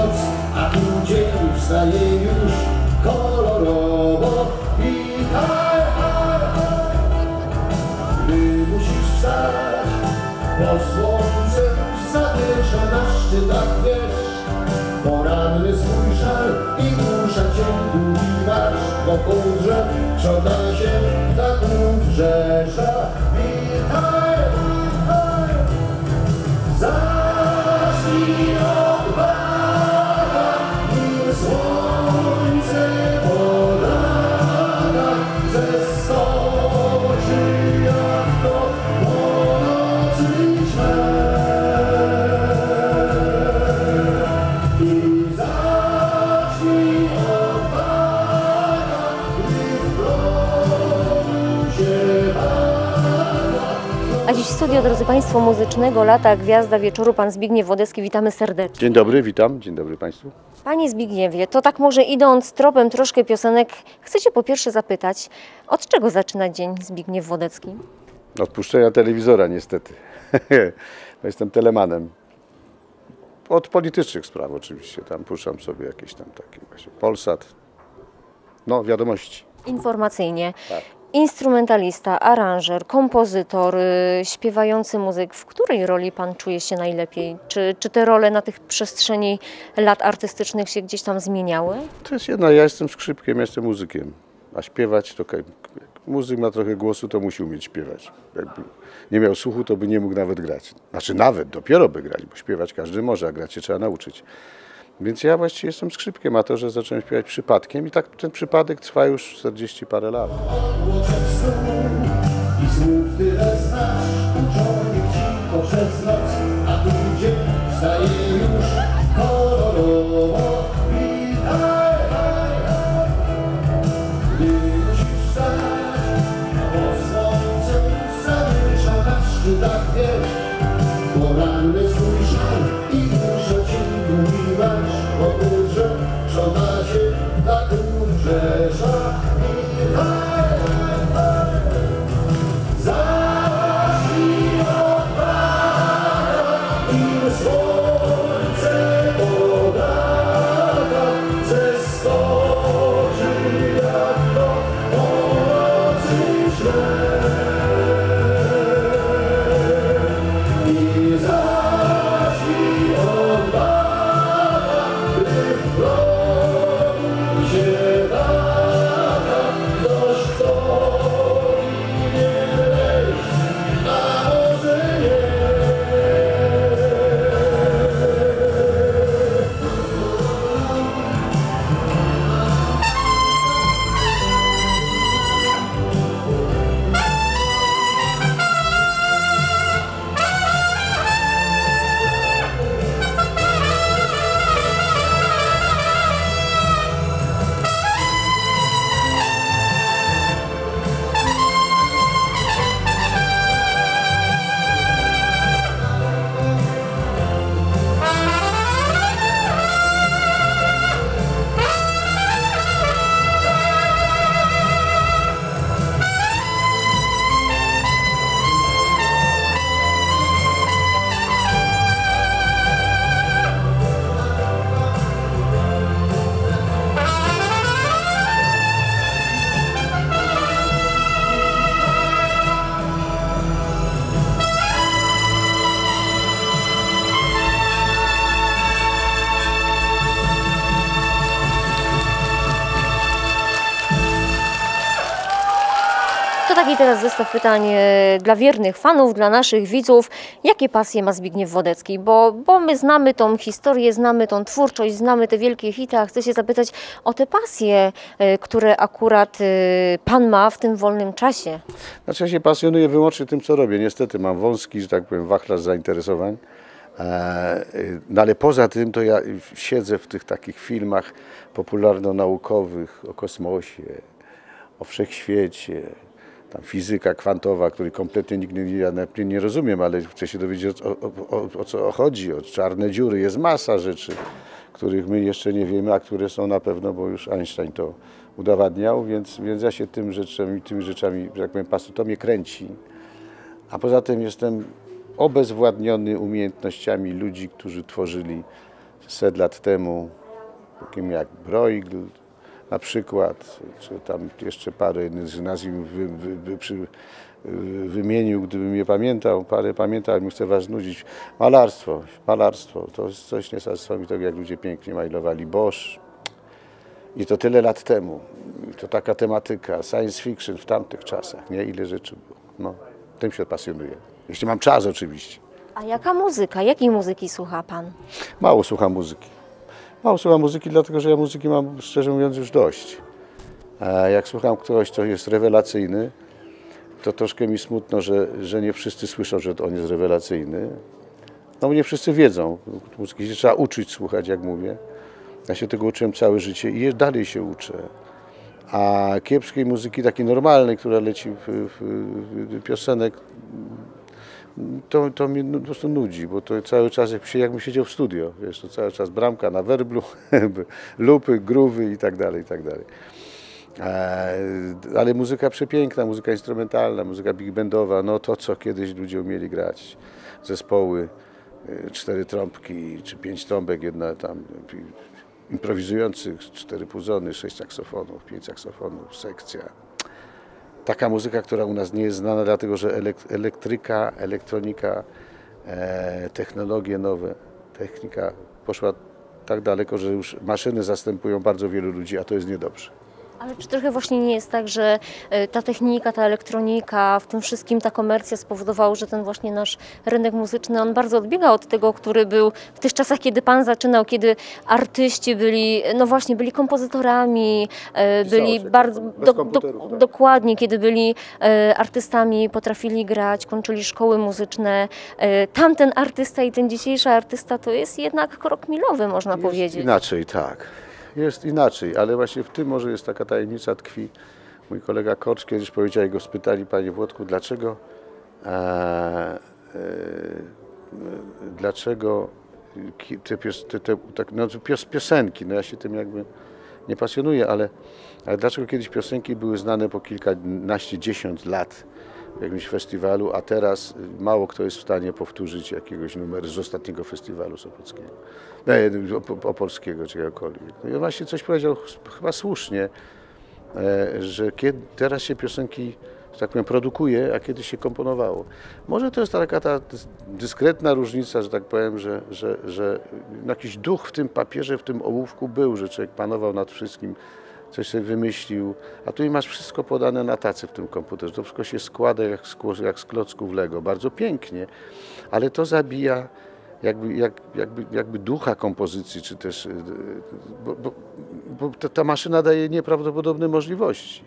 noc, a tu dzień wstaje już kolorowo. Witaj, haj, haj. Gdy musisz wstać, bo słońce już zawiesza na szczytach wiesz. Poranny swój żal i dusza cię długi masz Wokół drzew krząta się ptaków rzesza Państwo, muzycznego lata Gwiazda Wieczoru, Pan Zbigniew Wodecki. Witamy serdecznie. Dzień dobry, witam. Dzień dobry Państwu. Panie Zbigniewie, to tak może idąc tropem troszkę piosenek, chcę Cię po pierwsze zapytać, od czego zaczyna dzień Zbigniew Wodecki? Odpuszczenia telewizora niestety. Jestem telemanem. Od politycznych spraw oczywiście. Tam puszczam sobie jakieś tam takie właśnie Polsat. No, wiadomości. Informacyjnie. Tak. Instrumentalista, aranżer, kompozytor, y, śpiewający muzyk. W której roli Pan czuje się najlepiej? Czy, czy te role na tych przestrzeni lat artystycznych się gdzieś tam zmieniały? To jest jedna, ja jestem skrzypkiem, ja jestem muzykiem. A śpiewać to muzyk ma trochę głosu, to musi umieć śpiewać. Jakby nie miał słuchu, to by nie mógł nawet grać. Znaczy nawet, dopiero by grać, bo śpiewać każdy może, a grać się trzeba nauczyć. Więc ja właściwie jestem skrzypkiem, a to, że zacząłem śpiewać przypadkiem i tak ten przypadek trwa już 40 parę lat. I słów tyle znasz, przez To taki teraz zestaw pytań e, dla wiernych fanów, dla naszych widzów. Jakie pasje ma Zbigniew Wodecki? Bo, bo my znamy tą historię, znamy tą twórczość, znamy te wielkie hity, a chcę się zapytać o te pasje, e, które akurat e, Pan ma w tym wolnym czasie. Znaczy ja się pasjonuję wyłącznie tym, co robię. Niestety mam wąski, że tak powiem, wachlarz zainteresowań. No ale poza tym to ja siedzę w tych takich filmach popularno-naukowych o kosmosie, o wszechświecie, tam fizyka kwantowa, której kompletnie nie, ja nie rozumiem, ale chcę się dowiedzieć o, o, o, o co chodzi, o czarne dziury. Jest masa rzeczy, których my jeszcze nie wiemy, a które są na pewno, bo już Einstein to udowadniał, więc, więc ja się tym rzeczami, tymi rzeczami, że tak powiem, pasu, to mnie kręci. A poza tym jestem obezwładniony umiejętnościami ludzi, którzy tworzyli set lat temu, takim jak Bruegel na przykład, czy tam jeszcze parę innych nazwisk wy, wy, wy, przy, wymienił, gdybym je pamiętał, parę pamiętał, ale chcę was nudzić. Malarstwo, malarstwo, to jest coś niesamowitego, jak ludzie pięknie malowali. Bosch, i to tyle lat temu. I to taka tematyka, science fiction w tamtych czasach, nie? Ile rzeczy było. No, tym się pasjonuję. Jeśli mam czas oczywiście. A jaka muzyka? Jakiej muzyki słucha Pan? Mało słucham muzyki. Mało słucham muzyki, dlatego że ja muzyki mam, szczerze mówiąc, już dość. Jak słucham kogoś, kto jest rewelacyjny, to troszkę mi smutno, że, że nie wszyscy słyszą, że on jest rewelacyjny. No bo nie wszyscy wiedzą. Muzyki się trzeba uczyć słuchać, jak mówię. Ja się tego uczyłem całe życie i dalej się uczę. A kiepskiej muzyki, takiej normalnej, która leci w, w, w piosenek, to, to mnie po prostu nudzi, bo to cały czas jak się, jakbym siedział w studio, wiesz, to cały czas bramka na werblu, lupy, gruwy i tak dalej, i tak dalej. E, Ale muzyka przepiękna, muzyka instrumentalna, muzyka big bandowa, no to co kiedyś ludzie umieli grać. Zespoły, e, cztery trąbki czy pięć trąbek, jedna tam improwizujących, cztery puzony, sześć saksofonów, pięć saksofonów, sekcja. Taka muzyka, która u nas nie jest znana, dlatego że elek- elektryka, elektronika, e, technologie nowe, technika poszła tak daleko, że już maszyny zastępują bardzo wielu ludzi, a to jest niedobrze. Ale czy trochę właśnie nie jest tak, że e, ta technika, ta elektronika, w tym wszystkim ta komercja spowodowało, że ten właśnie nasz rynek muzyczny, on bardzo odbiega od tego, który był w tych czasach, kiedy Pan zaczynał, kiedy artyści byli, no właśnie, byli kompozytorami, e, byli bardzo, do, do, tak. dokładnie, kiedy byli e, artystami, potrafili grać, kończyli szkoły muzyczne. Tamten artysta i ten dzisiejszy artysta to jest jednak krok milowy, można Jest powiedzieć. Inaczej, tak. Jest inaczej, ale właśnie w tym może jest taka tajemnica tkwi. Mój kolega Korcz kiedyś powiedział, jak go spytali, panie Włodku, dlaczego, e, e, dlaczego te, pios, te, te tak, no, pios, piosenki, no ja się tym jakby nie pasjonuję, ale, ale dlaczego kiedyś piosenki były znane po kilkanaście, dziesiąt lat jakimś festiwalu, a teraz mało kto jest w stanie powtórzyć jakiegoś numeru z ostatniego festiwalu Sopockiego, nie, op- opolskiego czy jakkolwiek. No i właśnie coś powiedział chyba słusznie, e, że kiedy, teraz się piosenki, że tak powiem, produkuje, a kiedyś się komponowało. Może to jest taka ta dys- dyskretna różnica, że tak powiem, że, że, że jakiś duch w tym papierze, w tym ołówku był, że człowiek panował nad wszystkim, coś sobie wymyślił, a tu masz wszystko podane na tacy w tym komputerze. To wszystko się składa jak z, jak z klocków Lego, bardzo pięknie, ale to zabija jakby, jak, jakby, jakby ducha kompozycji, czy też, y, bo, bo, bo ta, ta maszyna daje nieprawdopodobne możliwości.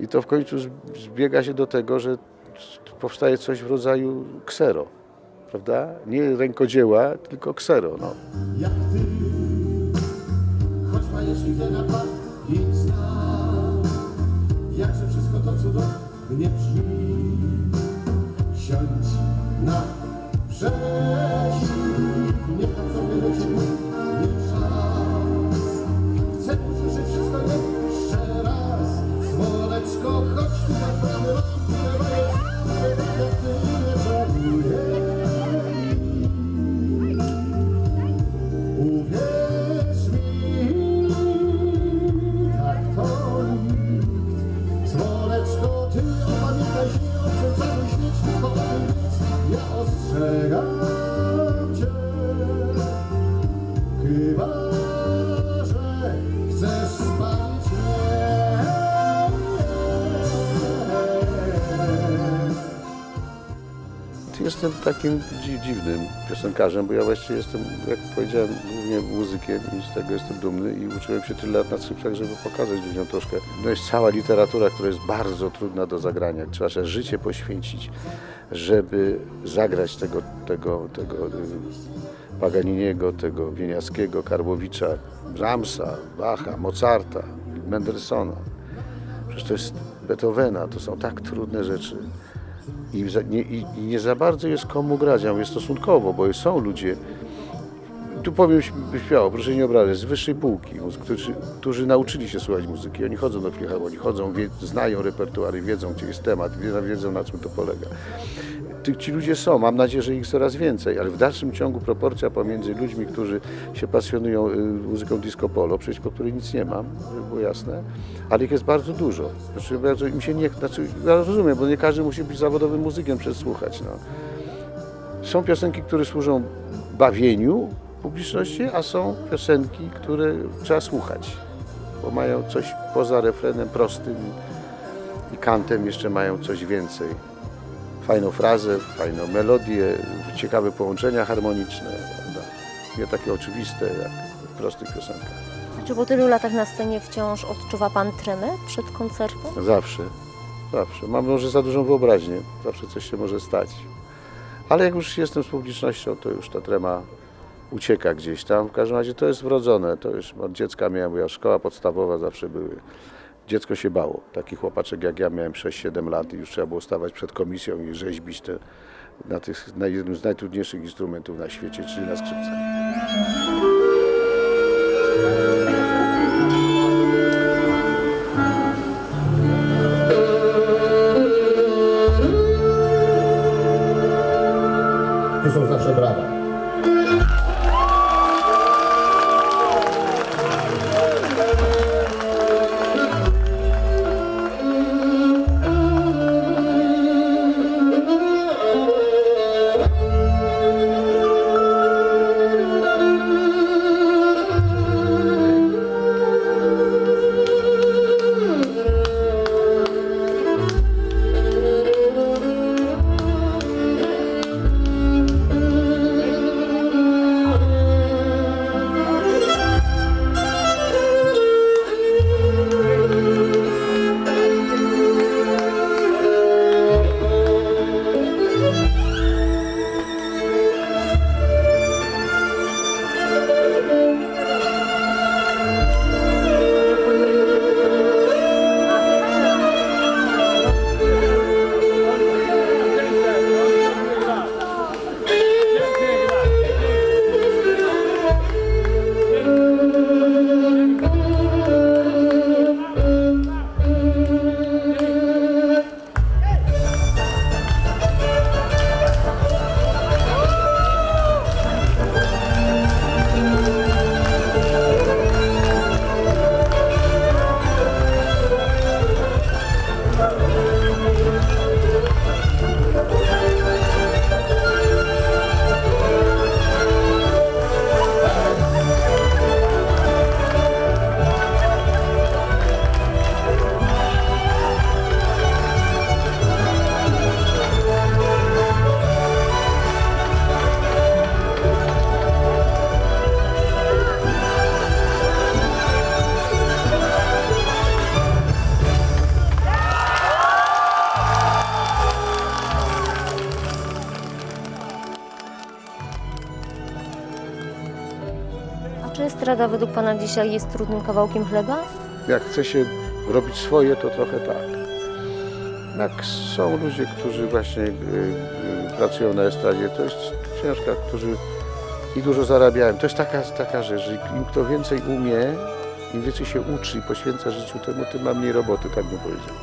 I to w końcu zbiega się do tego, że powstaje coś w rodzaju ksero, prawda? Nie rękodzieła, tylko ksero. No. jak ty. Choć na pamięć znam, jakże wszystko to cudownie brzmi. Siądź na przeciw, niech tam sobie leci nie czas. Chcę usłyszeć wszystko jeszcze raz, słoneczko, chodź tu naprawdę jak ty nie żałuję. Takim dzi- dziwnym piosenkarzem, bo ja właściwie jestem, jak powiedziałem, głównie muzykiem i z tego jestem dumny i uczyłem się tyle lat na skrzypcach, żeby pokazać ludziom troszkę. No jest cała literatura, która jest bardzo trudna do zagrania. Trzeba się życie poświęcić, żeby zagrać tego, tego, tego y, Paganiniego, tego Wieniawskiego, Karłowicza, Brahmsa, Bacha, Mozarta, Mendelssohna. Przecież to jest Beethovena, to są tak trudne rzeczy. I, nie, I nie za bardzo jest komu grać, ja mówię stosunkowo, bo są ludzie tu powiem śmiało, proszę nie obrażać, z wyższej półki, którzy, którzy nauczyli się słuchać muzyki. Oni chodzą do filharmonii, chodzą, wie, znają repertuary, wiedzą, gdzie jest temat, wiedzą, wiedzą na czym to polega. Ty, ci ludzie są, mam nadzieję, że ich coraz więcej, ale w dalszym ciągu proporcja pomiędzy ludźmi, którzy się pasjonują y, muzyką disco polo, przeciwko której nic nie mam, żeby było jasne, ale ich jest bardzo dużo. Znaczy, bardzo, im się nie, znaczy, ja rozumiem, bo nie każdy musi być zawodowym muzykiem przez słuchać. No. Są piosenki, które służą bawieniu publiczności, a są piosenki, które trzeba słuchać, bo mają coś poza refrenem prostym i kantem jeszcze mają coś więcej. Fajną frazę, fajną melodię, ciekawe połączenia harmoniczne, prawda? nie takie oczywiste jak w prostych piosenkach. Czy po tylu latach na scenie wciąż odczuwa Pan tremę przed koncertem? Zawsze, zawsze. Mam może za dużą wyobraźnię, zawsze coś się może stać. Ale jak już jestem z publicznością, to już ta trema ucieka gdzieś tam. W każdym razie to jest wrodzone. To już od dziecka miałem, bo ja szkoła podstawowa zawsze były. Dziecko się bało. Taki chłopaczek jak ja miałem 6-7 lat i już trzeba było stawać przed komisją i rzeźbić te, na, tych, na jednym z najtrudniejszych instrumentów na świecie, czyli na skrzypcach. A czy estrada według Pana dzisiaj jest trudnym kawałkiem chleba? Jak chce się robić swoje, to trochę tak. Jak są ludzie, którzy właśnie y, y, pracują na estradzie, to jest ciężka, którzy i dużo zarabiają. To jest taka, taka rzecz, że im kto więcej umie, im więcej się uczy i poświęca życiu temu, tym ma mniej roboty, tak bym powiedział.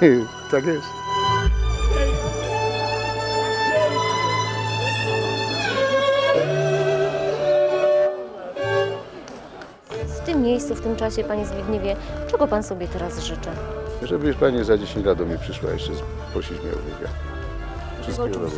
tak jest. Miejscu, w tym czasie, Panie Zbigniewie, czego Pan sobie teraz życzy? Żeby Pani za 10 lat do mnie przyszła jeszcze prosić mnie o wywiad. Wszystkiego dobrego.